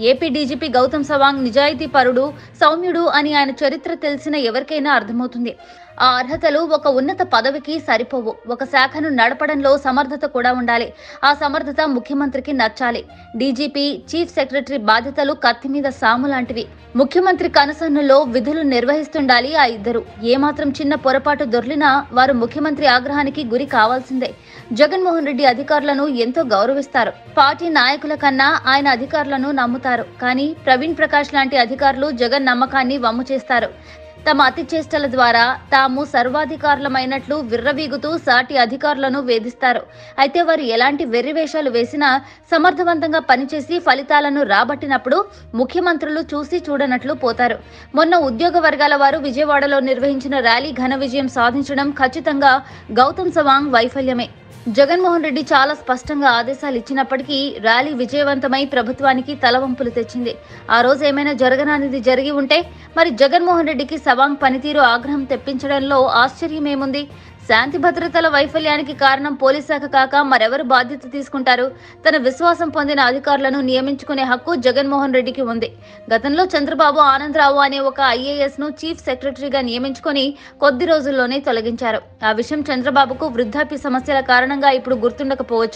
AP DGP Gautam Sawang నిజాయితీ పరుడు సౌమ్యుడు అని ఆయన చరిత్ర తెలిసిన ఎవరికైనా అర్థమవుతుంది. ఆ అర్హతలు ఒక ఉన్నత పదవికి సరిపోవు. ఒక శాఖను నడపడంలో సమర్థత కూడా ఉండాలి. ఆ సమర్థత ముఖ్యమంత్రికి నచ్చాలి. డీజీపీ చీఫ్ సెక్రటరీ బాధ్యతలు కత్తి మీద సాము లాంటివి. ముఖ్యమంత్రి కనసన్నులో విధులు నిర్వహిస్తుండాలి ఆ ఇద్దరు. ఏమాత్రం చిన్న పొరపాటు దొర్లినా వారు ముఖ్యమంత్రి ఆగ్రహానికి గురి కావాల్సిందే. జగన్మోహన్ రెడ్డి అధికారులను ఎంతో గౌరవిస్తారు. పార్టీ నాయకుల కన్నా ఆయన అధికారులను నమ్ముతారు. కానీ ప్రవీణ్ ప్రకాష్ లాంటి అధికారులు జగన్ నమ్మకాన్ని వమ్ము చేస్తారు. తమ అతి చేష్టల ద్వారా తాము సర్వాధికారులమైనట్లు విర్రవీగుతూ సాటి అధికారులను వేధిస్తారు. అయితే వారు ఎలాంటి వెర్రివేషాలు వేసినా సమర్థవంతంగా పనిచేసి ఫలితాలను రాబట్టినప్పుడు ముఖ్యమంత్రులు చూసి చూడనట్లు పోతారు. మొన్న ఉద్యోగ వర్గాల వారు విజయవాడలో నిర్వహించిన ర్యాలీ ఘన విజయం సాధించడం ఖచ్చితంగా గౌతమ్ సవాంగ్ వైఫల్యమే. జగన్మోహన్ రెడ్డి చాలా స్పష్టంగా ఆదేశాలు ఇచ్చినప్పటికీ ర్యాలీ విజయవంతమై ప్రభుత్వానికి తలవంపులు తెచ్చింది. ఆ రోజు ఏమైనా జరగనానిది జరిగి ఉంటే మరి జగన్మోహన్ రెడ్డికి సవాంగ్ పనితీరు ఆగ్రహం తెప్పించడంలో ఆశ్చర్యమేముంది? శాంతి భద్రతల వైఫల్యానికి కారణం పోలీస్ శాఖ కాక మరెవరు బాధ్యత తీసుకుంటారు? తన విశ్వాసం పొందిన అధికారులను నియమించుకునే హక్కు జగన్మోహన్ రెడ్డికి ఉంది. గతంలో చంద్రబాబు ఆనందరావు అనే ఒక ఐఏఎస్ను చీఫ్ సెక్రటరీగా నియమించుకొని కొద్ది రోజుల్లోనే తొలగించారు. ఆ విషయం చంద్రబాబుకు వృద్ధాప్య సమస్యల కారణంగా ఇప్పుడు గుర్తుండకపోవచ్చు.